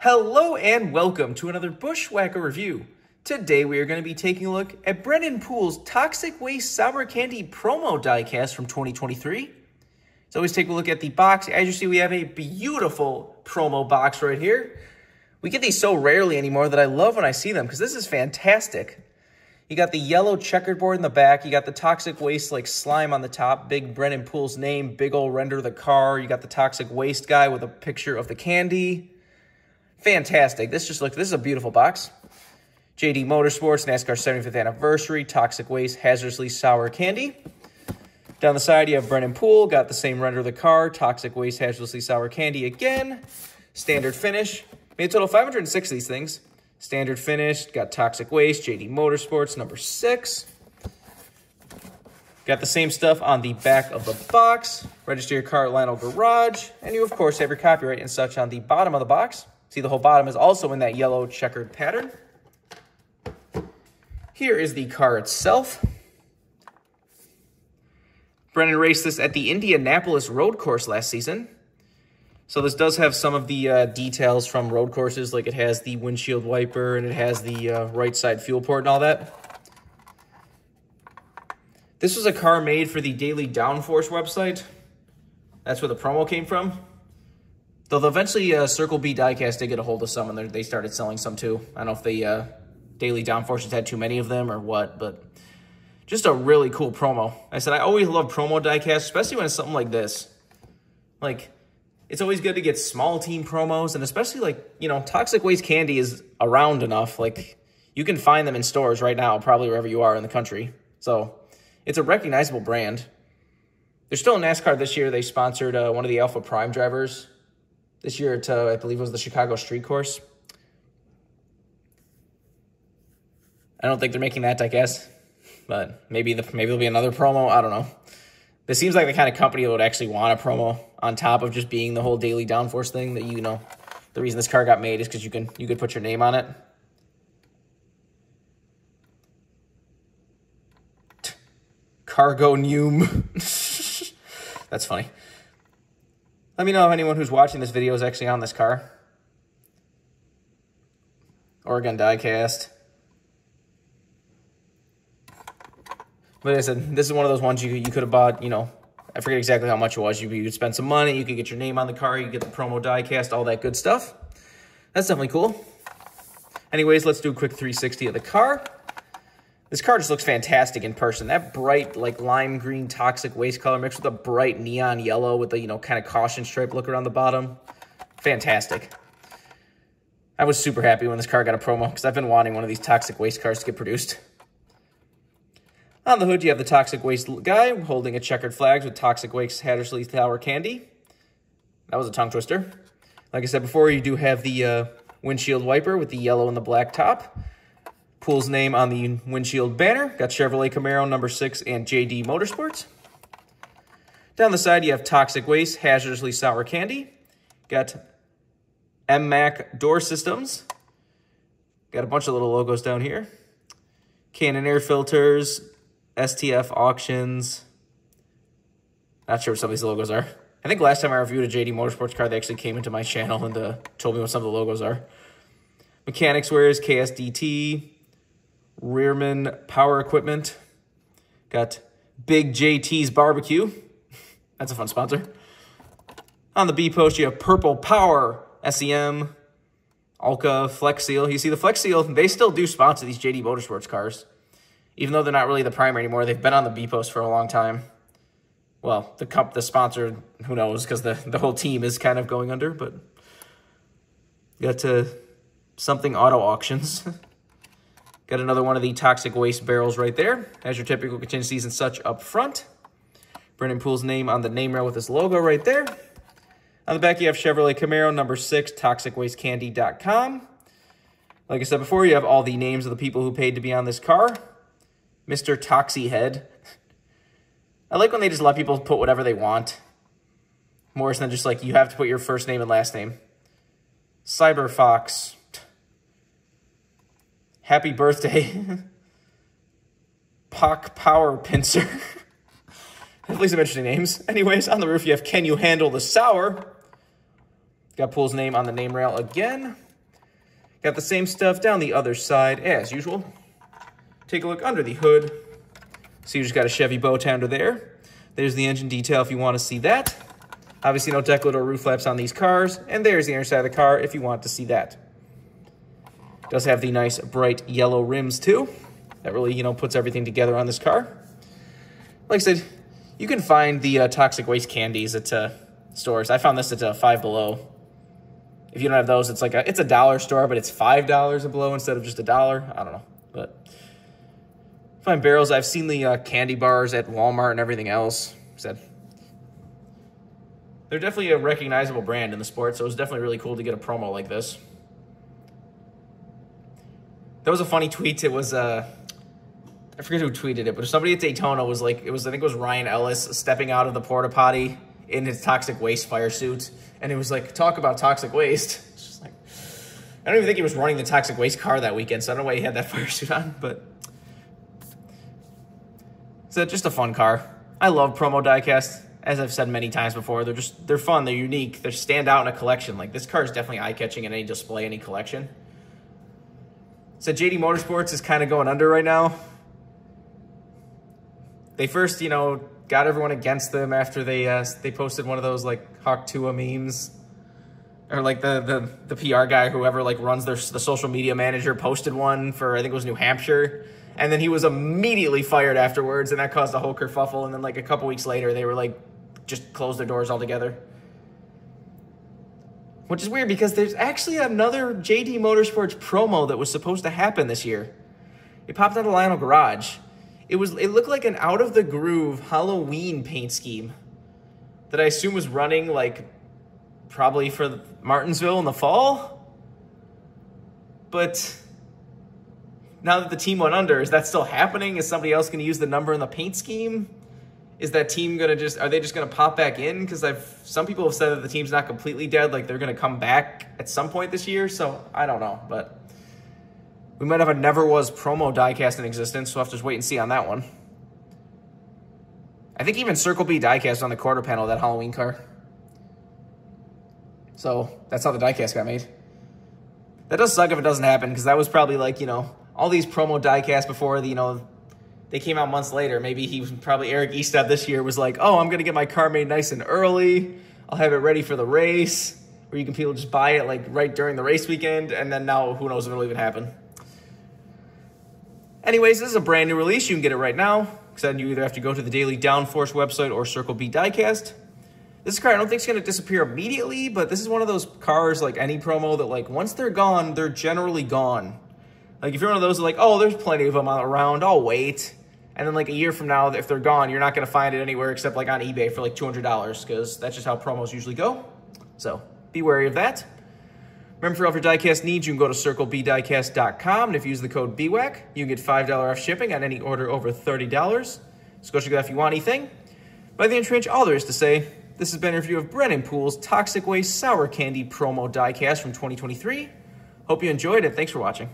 Hello and welcome to another BuschWhacker review. Today we are going to be taking a look at Brennan Poole's Toxic Waste Sour Candy promo diecast from 2023. So always take a look at the box. As you see, we have a beautiful promo box right here. We get these so rarely anymore that I love when I see them because this is fantastic. You got the yellow checkerboard in the back. You got the toxic waste like slime on the top. Big Brennan Poole's name. Big old render the car. You got the toxic waste guy with a picture of the candy. Fantastic. This just looks, this is a beautiful box. JD Motorsports, NASCAR 75th anniversary, Toxic Waste, Hazardously Sour Candy. Down the side, you have Brennan Poole, got the same render of the car, Toxic Waste, Hazardously Sour Candy again. Standard finish. Made a total of 506 of these things. Standard finish, got Toxic Waste, JD Motorsports, number six. Got the same stuff on the back of the box. Register your car at Lionel Garage. And you, of course, have your copyright and such on the bottom of the box. See, the whole bottom is also in that yellow checkered pattern. Here is the car itself. Brennan raced this at the Indianapolis road course last season. So this does have some of the uh, details from road courses, like it has the windshield wiper and it has the uh, right side fuel port and all that. This was a car made for the Daily Downforce website. That's where the promo came from. Though eventually uh, Circle B Diecast did get a hold of some, and they started selling some too. I don't know if the uh, Daily Downforces had too many of them or what, but just a really cool promo. I said I always love promo diecast, especially when it's something like this. Like, it's always good to get small team promos, and especially like, you know, Toxic Waste Candy is around enough. Like, you can find them in stores right now, probably wherever you are in the country. So, it's a recognizable brand. They're still in NASCAR this year. They sponsored uh, one of the Alpha Prime drivers this year at, I believe it was the Chicago Street Course. I don't think they're making that, I guess. But maybe the maybe there'll be another promo. I don't know. This seems like the kind of company that would actually want a promo on top of just being the whole daily downforce thing that you know. The reason this car got made is because you can you could put your name on it. Cargo Neum. That's funny. Let me know if anyone who's watching this video is actually on this car. Oregon Diecast. But I said, this is one of those ones you, you could have bought, you know, I forget exactly how much it was. You, you could spend some money, you could get your name on the car, you could get the promo diecast, all that good stuff. That's definitely cool. Anyways, let's do a quick 360 of the car. This car just looks fantastic in person. That bright, like lime green toxic waste color mixed with a bright neon yellow with a, you know, kind of caution stripe look around the bottom. Fantastic. I was super happy when this car got a promo because I've been wanting one of these toxic waste cars to get produced. On the hood, you have the toxic waste guy holding a checkered flag with toxic waste Hattersley Tower Candy. That was a tongue twister. Like I said before, you do have the uh, windshield wiper with the yellow and the black top. Poole's name on the windshield banner. Got Chevrolet Camaro number 6 and JD Motorsports. Down the side, you have Toxic Waste, Hazardously Sour Candy. Got MMAC Door Systems. Got a bunch of little logos down here. Cannon Air Filters, STF Auctions. Not sure what some of these logos are. I think last time I reviewed a JD Motorsports car, they actually came into my channel and uh, told me what some of the logos are. Mechanics Wares, KSDT, Rearman Power Equipment. Got Big JT's Barbecue. That's a fun sponsor. On the B post, you have Purple Power, SEM, Alka, Flex Seal. You see the Flex Seal, they still do sponsor these JD Motorsports cars. Even though they're not really the primary anymore, they've been on the B post for a long time. Well, the cup, the sponsor, who knows, because the, the whole team is kind of going under, but got to something auto auctions. Got another one of the toxic waste barrels right there. Has your typical contingencies and such up front. Brennan Poole's name on the name rail with his logo right there. On the back, you have Chevrolet Camaro number 6, toxicwastecandy.com. Like I said before, you have all the names of the people who paid to be on this car. Mr. Toxie Head. I like when they just let people put whatever they want. More than just like, you have to put your first name and last name. Cyber Fox. Happy birthday. Pock Power Pincer. At least some interesting names. Anyways, on the roof you have Can You Handle the Sour? Got Poole's name on the name rail again. Got the same stuff down the other side as usual. Take a look under the hood. So you just got a Chevy bow tie under there. There's the engine detail if you want to see that. Obviously no deck lid or roof flaps on these cars. And there's the inner side of the car if you want to see that. Does have the nice bright yellow rims too. That really, you know, puts everything together on this car. Like I said, you can find the uh, toxic waste candies at uh, stores. I found this at uh, Five Below. If you don't have those, it's like a, it's a dollar store, but it's five dollars a below instead of just a dollar. I don't know, but find barrels. I've seen the uh, candy bars at Walmart and everything else. Said they're definitely a recognizable brand in the sport, so it was definitely really cool to get a promo like this. That was a funny tweet. It was uh, I forget who tweeted it, but somebody at Daytona was like, it was I think it was Ryan Ellis stepping out of the porta potty in his toxic waste fire suit, and it was like, talk about toxic waste. Like, I don't even think he was running the toxic waste car that weekend, so I don't know why he had that fire suit on, but it's just a fun car. I love promo diecast. As I've said many times before, they're just they're fun, they're unique, they stand out in a collection. Like this car is definitely eye catching in any display, any collection. So JD Motorsports is kind of going under right now. They first, you know, got everyone against them after they uh, they posted one of those like Hawk Tuah memes, or like the the the PR guy, whoever like runs their the social media manager, posted one for I think it was New Hampshire, and then he was immediately fired afterwards, and that caused a whole kerfuffle. And then like a couple weeks later, they were like just closed their doors altogether. Which is weird because there's actually another JD Motorsports promo that was supposed to happen this year. It popped out of Lionel Garage. It was it looked like an out of the groove Halloween paint scheme that I assume was running like probably for Martinsville in the fall. But now that the team went under, is that still happening? Is somebody else going to use the number in the paint scheme? Is that team gonna just are they just gonna pop back in? Because I've some people have said that the team's not completely dead, like they're gonna come back at some point this year. So I don't know, but we might have a never was promo diecast in existence. So we'll have to just wait and see on that one. I think even Circle B diecast on the quarter panel that Halloween car. So that's how the diecast got made. That does suck if it doesn't happen because that was probably like you know all these promo diecasts before the you know they came out months later. Maybe he was probably Eric Eastad this year was like, oh, I'm gonna get my car made nice and early. I'll have it ready for the race, where you can people just buy it like right during the race weekend, and then now who knows if it'll even happen. Anyways, this is a brand new release. You can get it right now. Because you either have to go to the Daily Downforce website or Circle B Diecast. This car I don't think is going to disappear immediately, but this is one of those cars like any promo that like once they're gone, they're generally gone. Like if you're one of those like, oh, there's plenty of them around, I'll wait. And then like a year from now, if they're gone, you're not going to find it anywhere except like on eBay for like $200 because that's just how promos usually go. So be wary of that. Remember, for all your diecast needs, you can go to circlebdiecast.com, and if you use the code BWhack, you can get $5 off shipping on any order over $30. So go check it out if you want anything. By the end, all there is to say, this has been a review of Brennan Poole's Toxic Waste Sour Candy promo diecast from 2023. Hope you enjoyed it. Thanks for watching.